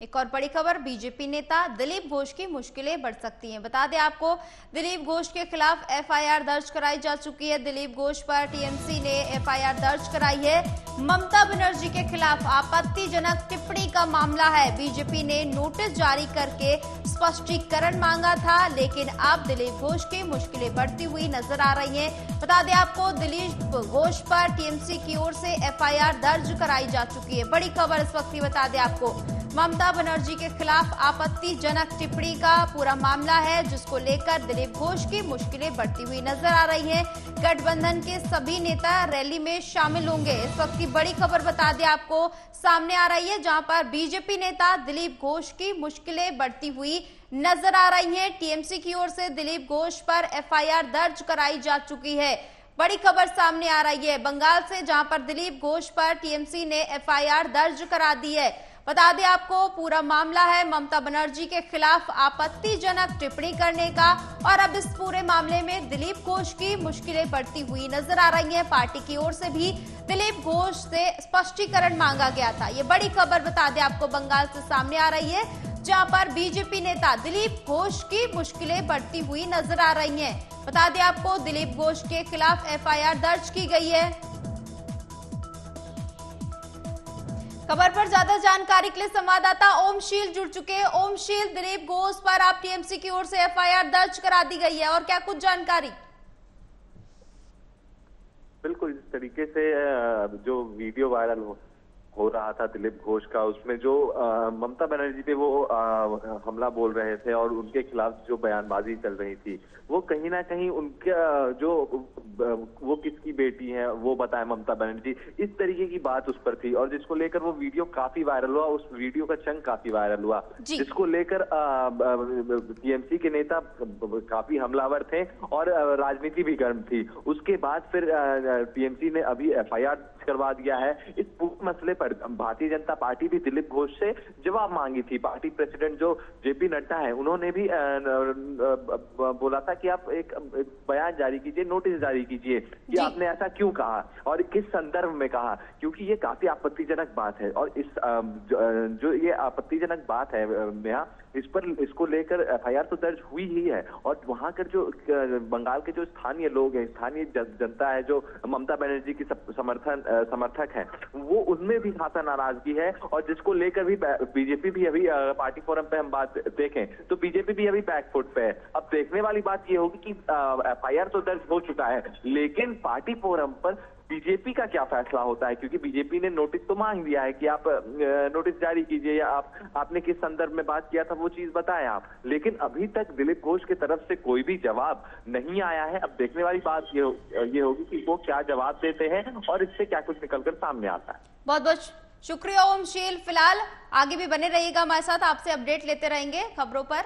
एक और बड़ी खबर, बीजेपी नेता दिलीप घोष की मुश्किलें बढ़ सकती हैं। बता दें आपको, दिलीप घोष के खिलाफ एफआईआर दर्ज कराई जा चुकी है। दिलीप घोष पर टीएमसी ने एफआईआर दर्ज कराई है। ममता बनर्जी के खिलाफ आपत्तिजनक टिप्पणी का मामला है। बीजेपी ने नोटिस जारी करके स्पष्टीकरण मांगा था, लेकिन अब दिलीप घोष की मुश्किलें बढ़ती हुई नज़र आ रही है। बता दें आपको, दिलीप घोष पर टीएमसी की ओर से एफआईआर दर्ज कराई जा चुकी है। बड़ी खबर इस वक्त ही बता दें आपको। ममता बनर्जी के खिलाफ आपत्तिजनक टिप्पणी का पूरा मामला है, जिसको लेकर दिलीप घोष की मुश्किलें बढ़ती हुई नज़र आ रही हैं। गठबंधन के सभी नेता रैली में शामिल होंगे। इस वक्त की बड़ी खबर बता दें आपको, सामने आ रही है जहाँ पर बीजेपी नेता दिलीप घोष की मुश्किलें बढ़ती हुई नज़र आ रही हैं। टीएमसी की ओर से दिलीप घोष पर एफआईआर दर्ज कराई जा चुकी है। बड़ी खबर सामने आ रही है बंगाल से, जहाँ पर दिलीप घोष पर टीएमसी ने एफआईआर दर्ज करा दी है। बता दें आपको, पूरा मामला है ममता बनर्जी के खिलाफ आपत्तिजनक टिप्पणी करने का और अब इस पूरे मामले में दिलीप घोष की मुश्किलें बढ़ती हुई नज़र आ रही हैं। पार्टी की ओर से भी दिलीप घोष से स्पष्टीकरण मांगा गया था। ये बड़ी खबर बता दें आपको, बंगाल से सामने आ रही है, जहाँ पर बीजेपी नेता दिलीप घोष की मुश्किलें बढ़ती हुई नज़र आ रही हैं। बता दें आपको, दिलीप घोष के खिलाफ एफआईआर दर्ज की गई है। खबर पर ज़्यादा जानकारी के लिए संवाददाता ओमशील जुड़ चुके हैं। ओमशील दिलीप घोष पर आप टीएमसी की ओर से एफआईआर दर्ज करा दी गई है और क्या कुछ जानकारी? बिल्कुल इस तरीके से जो वीडियो वायरल हो हो रहा था दिलीप घोष का उसमें जो ममता बनर्जी पे वो आ, हमला बोल रहे थे और उनके खिलाफ जो बयानबाजी चल रही थी वो कहीं ना कहीं उनके जो वो किसकी बेटी है वो बताए ममता बनर्जी। इस तरीके की बात उस पर थी और जिसको लेकर वो वीडियो काफ़ी वायरल हुआ उस वीडियो का चंग काफ़ी वायरल हुआ। जिसको लेकर टीएमसी के नेता काफ़ी हमलावर थे और राजनीति भी गर्म थी। उसके बाद फिर टीएमसी ने अभी एफआईआर करवा दिया है। इस पूरे मसले पर भारतीय जनता पार्टी भी दिलीप घोष से जवाब मांगी थी। पार्टी प्रेसिडेंट जो जेपी नड्डा है उन्होंने भी बोला था कि आप एक बयान जारी कीजिए नोटिस जारी कीजिए। कि आपने ऐसा क्यों कहा और किस संदर्भ में कहा? क्योंकि ये काफ़ी आपत्तिजनक बात है और इस जो ये आपत्तिजनक बात है नेहा इस पर इसको लेकर एफआईआर तो दर्ज हुई ही है और वहाँ कर जो बंगाल के जो स्थानीय लोग हैं स्थानीय जनता है जो ममता बनर्जी की समर्थन समर्थक हैं वो उनमें भी खासा नाराज़गी है और जिसको लेकर भी बीजेपी भी अभी पार्टी फोरम पे हम बात देखें तो बीजेपी भी अभी बैकफुट पे है। अब देखने वाली बात ये होगी कि एफआईआर तो दर्ज हो चुका है लेकिन पार्टी फोरम पर बीजेपी का क्या फैसला होता है? क्योंकि बीजेपी ने नोटिस तो मांग दिया है कि आप नोटिस जारी कीजिए या आप, आपने किस संदर्भ में बात किया था वो चीज़ बताएँ आप। लेकिन अभी तक दिलीप घोष की तरफ़ से कोई भी जवाब नहीं आया है। अब देखने वाली बात ये ये होगी कि वो क्या जवाब देते हैं और इससे क्या कुछ निकलकर सामने आता है। बहुत बहुत शुक्रिया ओम शील फ़िलहाल आगे भी बने रहिएगा हमारे साथ। आपसे अपडेट लेते रहेंगे खबरों पर।